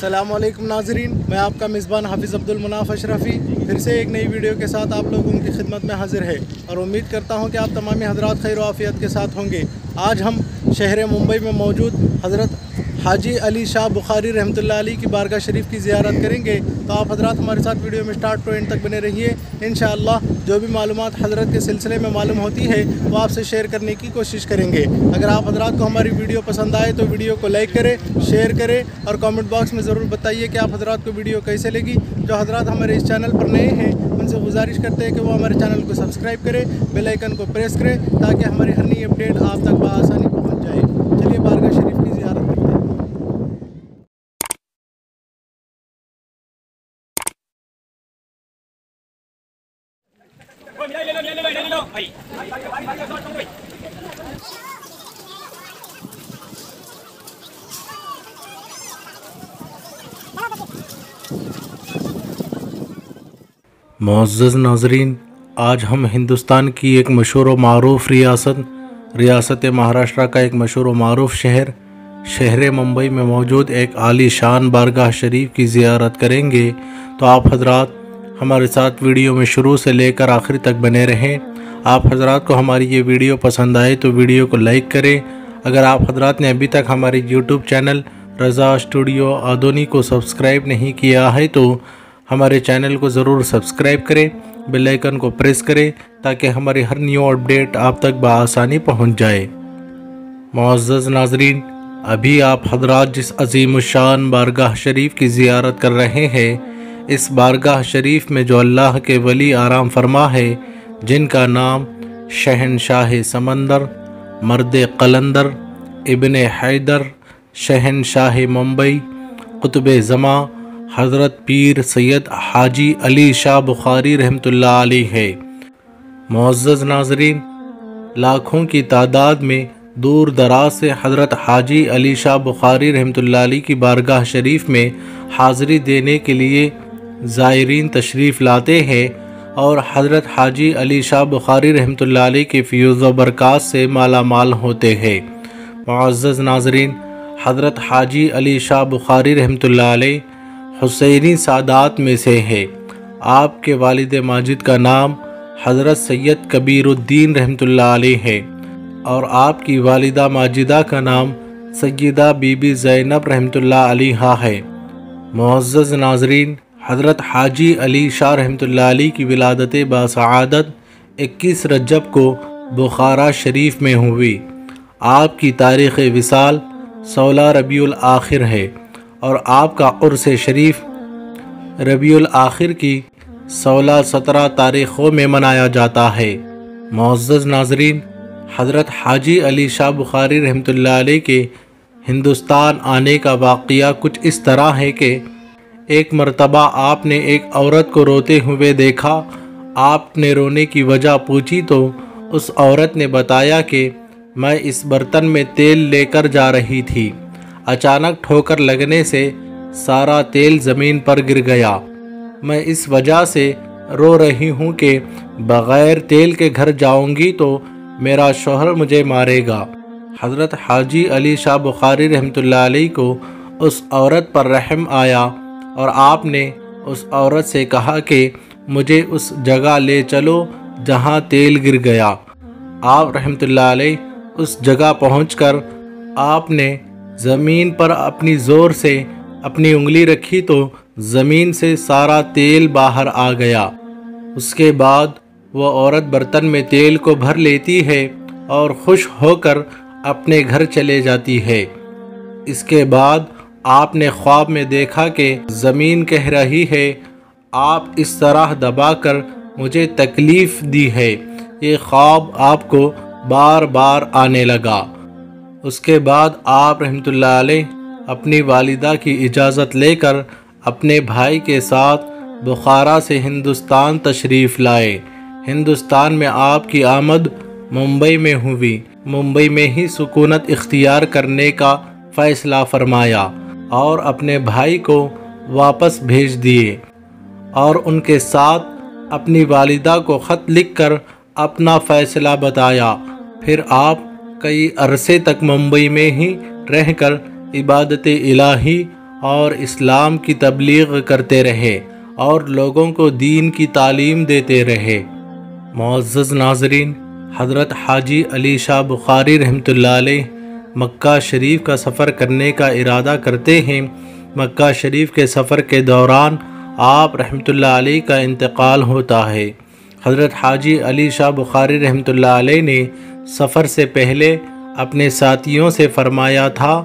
असलम नाजरीन मैं आपका मेज़बान हाफिज़ अब्दुल मुनाफ अशरफ़ी। फिर से एक नई वीडियो के साथ आप लोगों की खिदमत में हाजिर है और उम्मीद करता हूँ कि आप तमामी हजरात खैर आफ़ियत के साथ होंगे। आज हम शहर मुंबई में मौजूद हज़रत हाजी अली शाह बुखारी रहमत अली की बारगाह शरीफ की ज़ियारत करेंगे। तो आप हजरात हमारे साथ वीडियो में स्टार्ट टू एंड तक बने रहिए। इन जो भी मालूम हज़रत के सिलसिले में मालूम होती है, वो आपसे शेयर करने की कोशिश करेंगे। अगर आप हजरात को हमारी वीडियो पसंद आए तो वीडियो को लाइक करें, शेयर करें और कॉमेंट बॉक्स में ज़रूर बताइए कि आप हजरात को वीडियो कैसे लगी। जो हजरात हमारे इस चैनल पर नए हैं, उनसे गुजारिश करते हैं कि वो हमारे चैनल को सब्सक्राइब करें बेलाइकन को प्रेस करें, ताकि हमारी हर नई अपडेट आप तक बसानी पहुँच जाए चलिए बारगाह शरीफ की जियारत मुआज़ नाजरीन, आज हम हिंदुस्तान की एक मशहूर व मरूफ रियासत रियासत महाराष्ट्र का एक मशहूर व मरूफ शहर शहर मुंबई में मौजूद एक आली शान बारगाह शरीफ की ज़ियारत करेंगे। तो आप हजरात हमारे साथ वीडियो में शुरू से लेकर आखिर तक बने रहें। आप हजरात को हमारी ये वीडियो पसंद आए तो वीडियो को लाइक करें। अगर आप हजरात ने अभी तक हमारे YouTube channel Raza studio Adoni को सब्सक्राइब नहीं किया है तो हमारे चैनल को ज़रूर सब्सक्राइब करें, बेल आइकन को प्रेस करें ताकि हमारी हर न्यू अपडेट आप तक बसानी पहुँच जाए। मुआज़ नाजरीन, अभी आप हजरात जिस अजीम शान बारगाह शरीफ की ज़ियारत कर रहे हैं इस बारगाह शरीफ में जो अल्लाह के वली आराम फरमा है, जिनका नाम शहनशाह समंदर, मर्द कलंदर, इबन हैदर, शहनशाह मुंबई, कुतुब ज़मा, हज़रत पीर सैयद हाजी अली शाह बुखारी रहमत आली है। मुआज़ नाजरीन, लाखों की तादाद में दूर दराज से हज़रत हाजी अली शाह बुखारी रहमत आली की बारगाह शरीफ में हाज़री देने के लिए ज़ायरीन तशरीफ़ लाते हैं और हज़रत हाजी अली शाह बुखारी रहमत के फ़्यूज़ बरक़ात से माला माल होते हैं। मुआज़ नाजरीन, हज़रत हाजी अली शाह बुखारी रहमत हुसैनी सादात में से है। आपके वालिद माजिद का नाम हज़रत सैयद कबीरुद्दीन रहमत है और आपकी वालिदा माजिदा का नाम सैदा बीबी ज़ैनब रहमत है। मुआज़ नाजरीन हज़रत हाजी अली शाह रहमत की विलादत बासआदत 21 रजब को बुखारा शरीफ में हुई। आपकी तारीख़ विसाल 16 रबीउल आखिर है और आपका उर्स शरीफ रबीउल आखिर की 16-17 तारीख़ों में मनाया जाता है। मुआज़ नाजरीन, हज़रत हाजी अली शाह बुखारी रहमत के हिंदुस्तान आने का वाक़ कुछ इस तरह है कि एक मरतबा आपने एक औरत को रोते हुए देखा। आपने रोने की वजह पूछी तो उस औरत ने बताया कि मैं इस बर्तन में तेल लेकर जा रही थी। अचानक ठोकर लगने से सारा तेल ज़मीन पर गिर गया। मैं इस वजह से रो रही हूँ कि बग़ैर तेल के घर जाऊँगी तो मेरा शोहर मुझे मारेगा। हज़रत हाजी अली शाह बुखारी रहमत को उस औरत पर रहम आया। और आपने उस औरत से कहा कि मुझे उस जगह ले चलो जहाँ तेल गिर गया। आप रहमत उस जगह पहुंचकर आपने ज़मीन पर अपनी ज़ोर से अपनी उंगली रखी तो ज़मीन से सारा तेल बाहर आ गया। उसके बाद वह औरत बर्तन में तेल को भर लेती है और खुश होकर अपने घर चले जाती है। इसके बाद आपने ख्वाब में देखा कि ज़मीन कह रही है, आप इस तरह दबाकर मुझे तकलीफ़ दी है। ये ख्वाब आपको बार बार आने लगा। उसके बाद आप रहमत अपनी वालिदा की इजाज़त लेकर अपने भाई के साथ बुखारा से हिंदुस्तान तशरीफ़ लाए। हिंदुस्तान में आपकी आमद मुंबई में हुई। मुंबई में ही सुकूनत इख्तियार करने का फ़ैसला फरमाया। और अपने भाई को वापस भेज दिए और उनके साथ अपनी वालिदा को ख़त लिखकर अपना फ़ैसला बताया। फिर आप कई अरसे तक मुंबई में ही रहकर इबादत इलाही और इस्लाम की तबलीग करते रहे और लोगों को दीन की तालीम देते रहे। मुआज़ नाजरीन, हज़रत हाजी अली शाह बुखारी रहमत मक्का शरीफ का सफ़र करने का इरादा करते हैं। मक्का शरीफ के सफ़र के दौरान आप रहमत का इंतकाल होता है। हज़रत हाजी अली शाह बुखारी रहमत ने सफ़र से पहले अपने साथियों से फरमाया था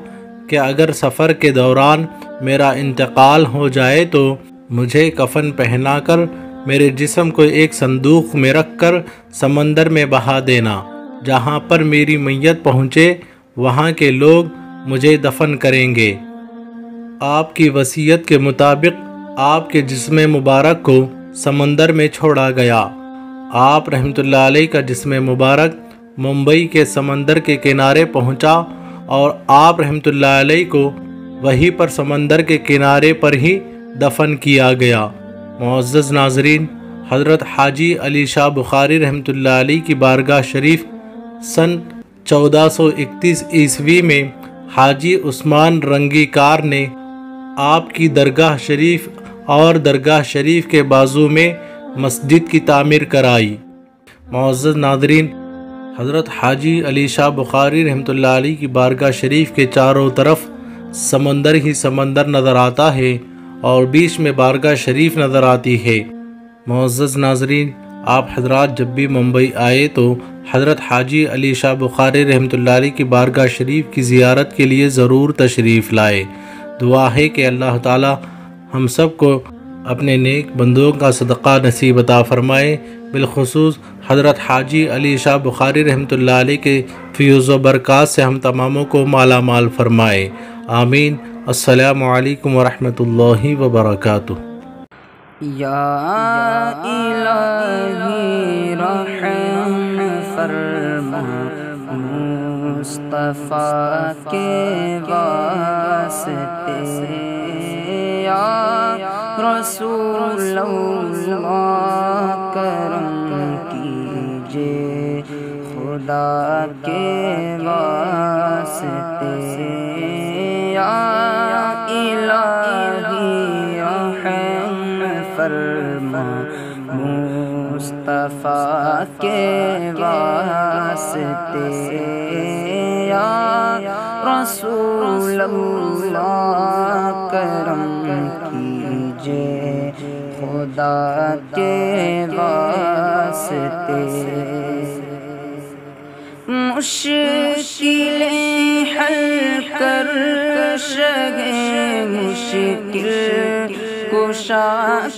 कि अगर सफ़र के दौरान मेरा इंतकाल हो जाए तो मुझे कफन पहनाकर, मेरे जिस्म को एक संदूक में रख कर समंदर में बहा देना, जहाँ पर मेरी मैयत पहुँचे वहाँ के लोग मुझे दफन करेंगे। आपकी वसीयत के मुताबिक आपके जिसम मुबारक को समंदर में छोड़ा गया। आप रहमत का जिसम मुबारक मुंबई के समंदर के किनारे पहुँचा और आप रहमत को वहीं पर समंदर के किनारे पर ही दफन किया गया। मुआज़ नाजरीन, हज़रत हाजी अली शाह बुखारी रहमत की बारगाह शरीफ सन 1431 ईस्वी में हाजी उस्मान रंगीकार ने आपकी दरगाह शरीफ और दरगाह शरीफ के बाजू में मस्जिद की तामीर कराई। मुआज़ नादरीन हज़रत हाजी अली शाह बुखारी रहमत की बारगाह शरीफ के चारों तरफ़ समंदर ही समंदर नज़र आता है और बीच में बारगाह शरीफ नज़र आती है। मुआज़ नाजरीन आप हजरात जब भी मुंबई आए तो हज़रत हाजी अली शाह बुखारी रहमत की बारगाह शरीफ की ज़ियारत के लिए ज़रूर तशरीफ़ लाए। दुआ है कि अल्लाह ताला हम सबको अपने नेक बंदों का सदक़ा नसीब अता फ़रमाए। बिलखसूस हज़रत हाजी अली शाह बुखारी रहमत के फ्यूज़ बरक़ात से हम तमामों को माला माल फरमाए। आमीन। असलकम वरहमल वबरक या मुस्तफ़ा के वास्ते। रसूल करम कीजिए खुदा के वास्ते मुस्तफ़ा के वास्ते या रसूल करम कीजिए खुदा के वास्ते। मुश्किलें हल कर शगे, मुश्किल कुशा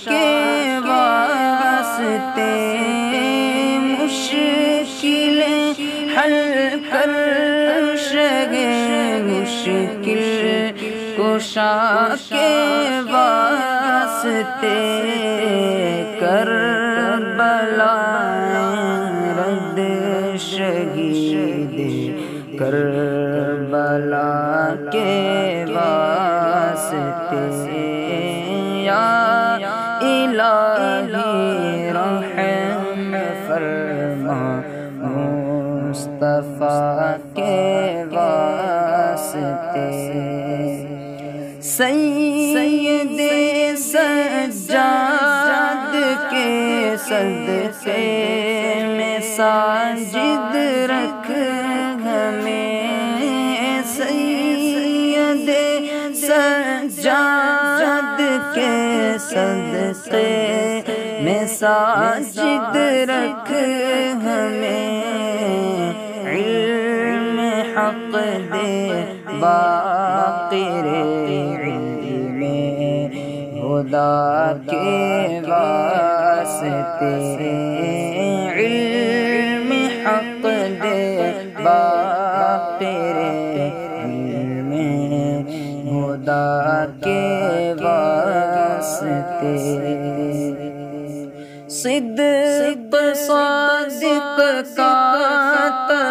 के वास्ते। हल कर शगे मुश्किल कुशा के वास्ते कर बला शहीद कर बला के वास्ते सैयद सज्जाद के सदसे में साजिद रख हमें। सैयद सज्जाद के सदसे में साजिद रख हमें। इल्म हक दे बाक़िरे खुदा के वास्ते इल्म हक दे तेरे में खुदा के वास्ते सिद्ध सादिक का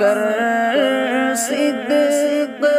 कर सिद्ध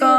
का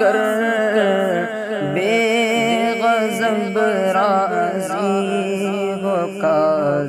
कर बेगजब राज़ी होकर